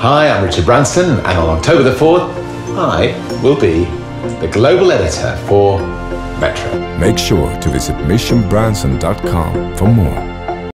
Hi, I'm Richard Branson, and on October the 4th, I will be the global editor for Metro. Make sure to visit missionbranson.com for more.